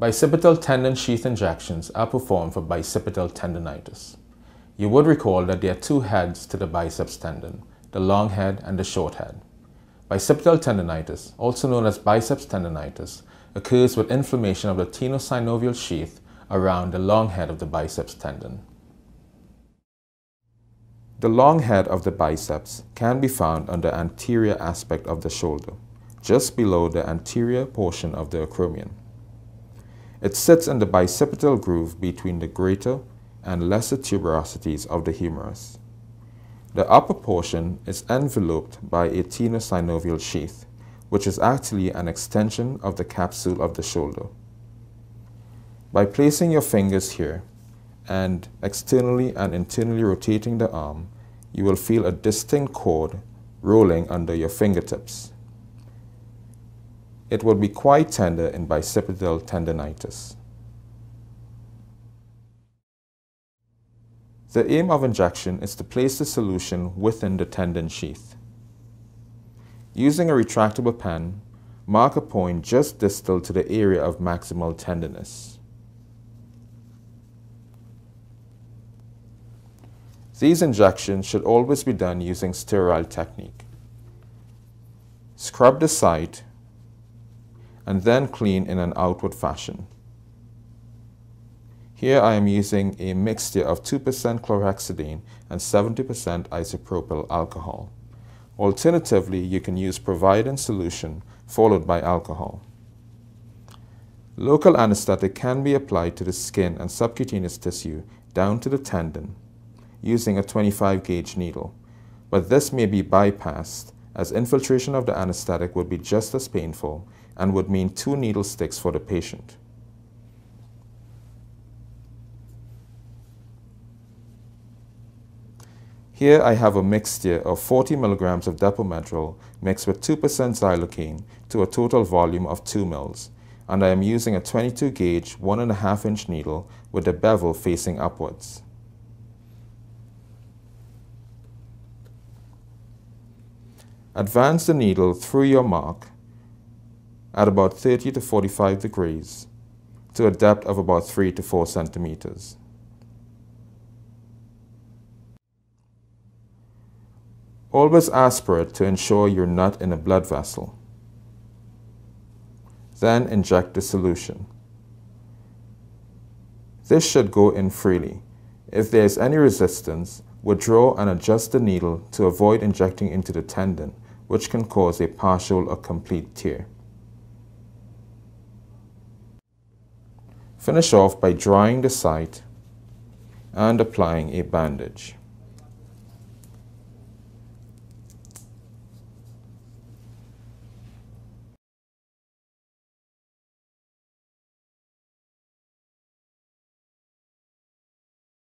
Bicipital tendon sheath injections are performed for bicipital tendonitis. You would recall that there are two heads to the biceps tendon, the long head and the short head. Bicipital tendonitis, also known as biceps tendonitis, occurs with inflammation of the tenosynovial sheath around the long head of the biceps tendon. The long head of the biceps can be found on the anterior aspect of the shoulder, just below the anterior portion of the acromion. It sits in the bicipital groove between the greater and lesser tuberosities of the humerus. The upper portion is enveloped by a tenosynovial sheath, which is actually an extension of the capsule of the shoulder. By placing your fingers here and externally and internally rotating the arm, you will feel a distinct cord rolling under your fingertips. It will be quite tender in bicipital tendonitis. The aim of injection is to place the solution within the tendon sheath. Using a retractable pen, mark a point just distal to the area of maximal tenderness. These injections should always be done using sterile technique. Scrub the site and then clean in an outward fashion. Here I am using a mixture of 2% chlorhexidine and 70% isopropyl alcohol. Alternatively, you can use povidone solution followed by alcohol. Local anesthetic can be applied to the skin and subcutaneous tissue down to the tendon using a 25 gauge needle, but this may be bypassed as infiltration of the anesthetic would be just as painful and would mean two needle sticks for the patient. Here I have a mixture of 40 milligrams of Depo-Medrol mixed with 2% xylocaine to a total volume of 2 mils, and I am using a 22 gauge 1.5 inch needle with the bevel facing upwards. Advance the needle through your mark at about 30 to 45 degrees to a depth of about 3 to 4 centimeters. Always aspirate to ensure you're not in a blood vessel. Then inject the solution. This should go in freely. If there is any resistance, withdraw and adjust the needle to avoid injecting into the tendon, which can cause a partial or complete tear. Finish off by drying the site and applying a bandage.